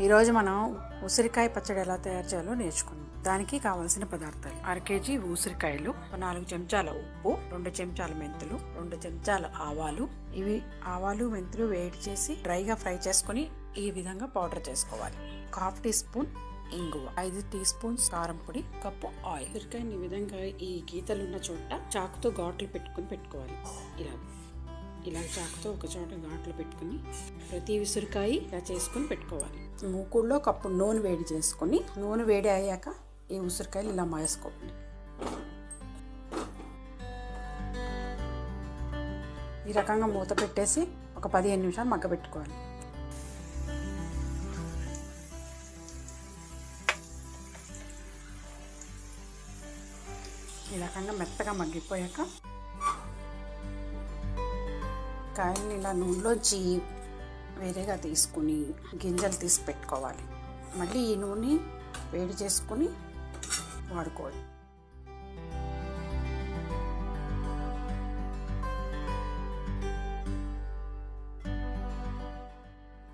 ఈరోజు మనం ఉసిరికాయ పచ్చడి ఎలా తయారు చేయాలో నేర్చుకుందాం. దానికి కావాల్సిన పదార్థాలు. అర కేజీ ఉసిరికాయలు ఒక నాలుగు చెంచాల ఉప్పు రెండు చెంచాల మెంతులు రెండు చెంచాల ఆవాలు. ఇవి ఆవాలు మెంతులు వేడి చేసి డ్రైగా ఫ్రై చేసుకొని ఈ విధంగా పౌడర్ చేసుకోవాలి. హాఫ్ టీ స్పూన్ ఇంగువ ఐదు టీ స్పూన్స్ కారం పొడి కప్పు ఆయిల్. ఉసిరికాయని ఈ విధంగా ఈ గీతలున్న చోట చాకుతో ఘాట్లు పెట్టుకుని పెట్టుకోవాలి. ఇలా ఇలా చాకుతో ఒక చోట ఘాట్లు పెట్టుకుని ప్రతి ఉసిరికాయ ఇలా చేసుకుని పెట్టుకోవాలి. మూకుడులో ఒకప్పుడు నూనె వేడి చేసుకొని నూనె వేడి అయ్యాక ఈ ఉసిరికాయలు ఇలా మాయేసుకోండి ఈ రకంగా మూత పెట్టేసి ఒక పదిహేను నిమిషాలు మగ్గబెట్టుకోవాలి. ఈ రకంగా మెత్తగా మగ్గిపోయాక కాయల్ని ఇలా నూనెలోంచి వేరేగా తీసుకుని గింజలు తీసి పెట్టుకోవాలి. మళ్ళీ ఈ నూనె వేడి చేసుకుని వాడుకోవాలి.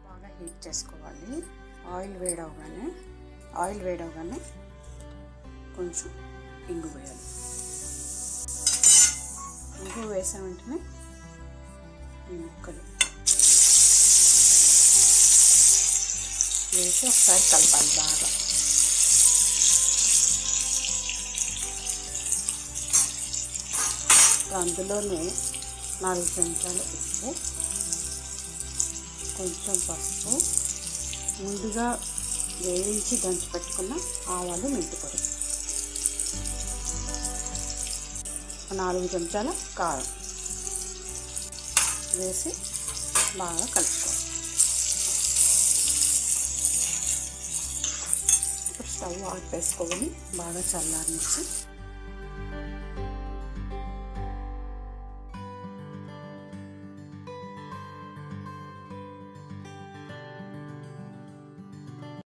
బాగా హీట్ చేసుకోవాలి. ఆయిల్ వేడవగానే ఆయిల్ వేడవగానే కొంచెం ఇంగు వేయాలి. ఇంగు వేసిన వెంటనే ఈ ముక్కలు. వేసి ఒకసారి కలపాలి బాగా. అందులోనే నాలుగు చెంచాలు ఉప్పు కొంచెం పసుపు ముందుగా వేయించి దంచి పెట్టుకున్న ఆవాలు మెంతిపొడి నాలుగు చెంచాల కారం. వేసి బాగా కలుపుకోవాలి. ఇప్పుడు స్టవ్ ఆఫ్ వేసుకొని బాగా చల్లారనిచ్చి